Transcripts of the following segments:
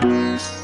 Peace.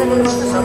fazer uma demonstração.